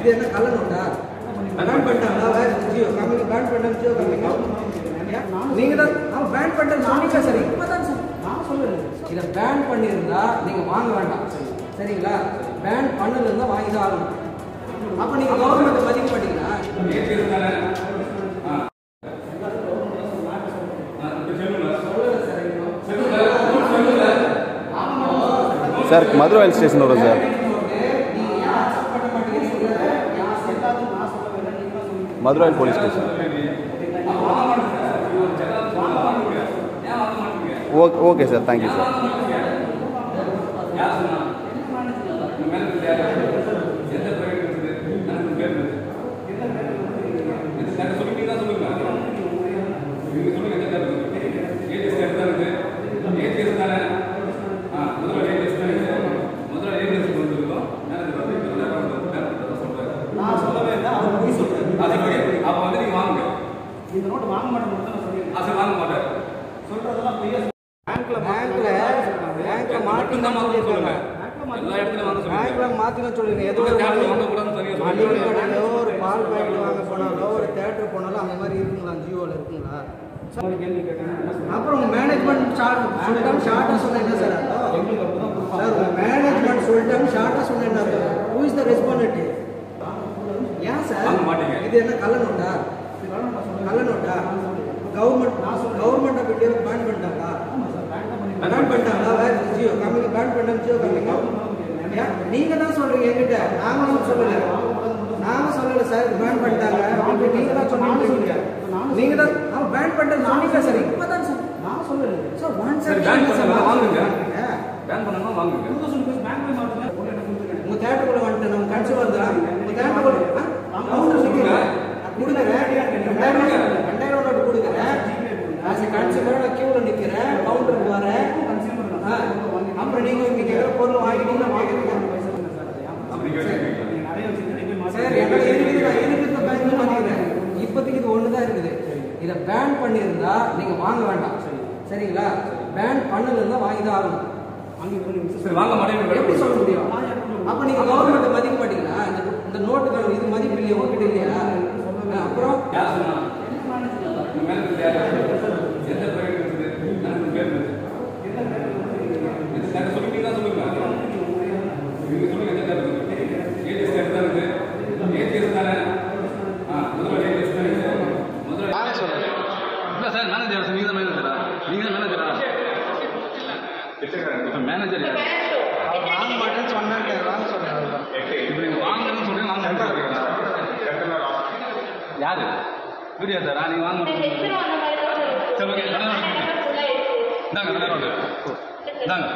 இது என்ன கள்ள நோட்டா பேன் பண்ணிட்டாங்களா வேற ஜியோ. கம்பெனி பேன் பண்ணிட்டாங்க ஜியோ கம்பெனி நீங்க தான் அவன் பேன் பண்ணிட்டு சொன்னீங்க. சரி இப்பதான் சார் நான் சொல்லல. இதை பேன் பண்ணியிருந்தா நீங்க வாங்க வேண்டாம். சரிங்களா? பேன் பண்ணல இருந்தா வாங்கி தான் ஆகணும். அப்ப நீங்க கவர்மெண்ட் மதிக்க மாட்டீங்களா? சார் மதுரை ரயில் ஸ்டேஷன் வரும் sir. Madurai rail police station. Okay okay sir thank you sir நான் சொல்லவே இல்லை அவர் போய் சொல்றாரு அப்ப வந்து நீங்க வாங்குங்க இந்த நோட்டு வாங்க மாட்டேன் நான் சொல்லியிருக்கேன். அது வாங்க மாட்டார். சொல்றதெல்லாம் பொய்யா பேங்க்ல பேங்க்ல பேங்க்ல வாங்க சொல்லுங்க. எல்லா இடத்துலயும் வாங்க பேங்க்ல மாத்தின சொல்லுங்க ஏதோ ஒரு வாங்க கூடாதுன்னு மளிகை கடையிலோ ஒரு பால் பாக்கெட் வாங்க போனாலோ ஒரு தேட்டர் போனாலோ அந்த மாதிரி இருக்குங்களா? ஜியோல இருக்குங்களா? அப்புறம் உங்க மேனேஜ்மெண்ட் ஷார்ட் சொல்லிட்டாங்க. ஷார்ட்டா சொன்னா என்ன சார் சார் உங்க மேனேஜ்மெண்ட் சொல்லிட்டாங்க. ஷார்ட்டா சொன்னா என்ன அர்த்தம் ஹூ இஸ் த ரெஸ்பான்சிபிலிட்டி ஏன் சார்? மாட்டீங்க. இது என்ன நோட்டா? கள்ள NOTA? Government government of India ban பண்ணிட்டாங்களா? பேன் பண்ணிட்டாங்களா? வேற ஜியோ கம்பெனி பேன் பண்ணிட்டாங்க ஜியோ கம்பெனி? நீங்க தான் சொல்றீங்க என்கிட்ட. நாங்க ஒன்றும் சொல்லல. நாங்க சொல்லல சார் பேன் பண்ணிட்டாங்க. நீங்க தான் சொன்னீங்க நீங்க தான் அவன் பேன் பண்ணிட்டு சொன்னீங்க சரி? இப்பதான் சார் நான் சொல்லல. சார் ஒன் சரி பேன் பண்ணலாம் வாங்குங்க. பேன் பண்ணலாம் வாங்குங்க. டூ தௌசண்ட் ருபீஸ் பேங்க் போய் மாட்டுங்க ஒன்று எனக்கு கொடுத்துருக்கேன் உங்க தேட்டருக்குள்ள வந்துட்டு நம்ம கன்சியூமர் தான் உங்க தேட்டருக்குள்ள கவுண்டர் சொல்லுங்க கொடுங்க ரெண்டாயிரம் ரெண்டாயிரம் நோட்டு கொடுக்குறேன் ஆஸ் கன்சியூமர் நான் கியூல நிக்கிறேன். கவுண்டருக்கு வரேன். அப்புறம் நீங்க இங்க கேட்குற பொருள் வாங்கிட்டீங்க வாங்கிட்டீங்க நிறைய வச்சுருக்கேன் சார் எனக்கு இருக்குது நான் இருக்கிறத பேங்க் பண்ணிக்கிறேன் இப்போதைக்கு இது ஒன்று தான் இருக்குது. இதை பேன் பண்ணியிருந்தா நீங்க வாங்க வேண்டாம். சரிங்களா? பேன் பண்ணல இருந்தா வாங்கி தான் ஆகணும் வாங்க மாட்டேங்க எப்படி சொல்ல முடியும்? அப்ப நீங்க கவர்மெண்ட் மதிக்க மாட்டீங்களா? இந்த இந்த நோட்டுகள் இது மதிப்பு இல்லையா உங்ககிட்ட இல்லையா அப்புறம் யார் சொன்னா உங்க மேனேஜர் யார் எந்த பிரைவேட் இருக்குது எனக்கு பேர் இருக்குது இது எனக்கு சொல்லிட்டீங்கன்னா சொல்லுங்க நீங்க சொல்லுங்க எந்த தேட்டர் இருக்குது ஏடிஎஸ் தேட்டர் தான் இருக்குது ஏடிஎஸ் தானே ஆ முதல்ல ஏடிஎஸ் தான் இருக்குது முதல்ல யாரே சொல்லுங்க இல்லை சார் மேனேஜர் நீங்க தான் மேனேஜரா நீங்க தான் மேனேஜரா இப்போ மேனேஜர் யார்? வாங்க மாட்டேன்னு சொன்னேன் வாங்க சொன்னேன் இப்போ நீங்கள் வாங்கன்னு சொல்லி வாங்க யாரு? வீடியோ சாரா நீங்கள் வாங்க சரி ஓகே இந்தாங்க இந்தாங்க.